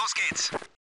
los geht's.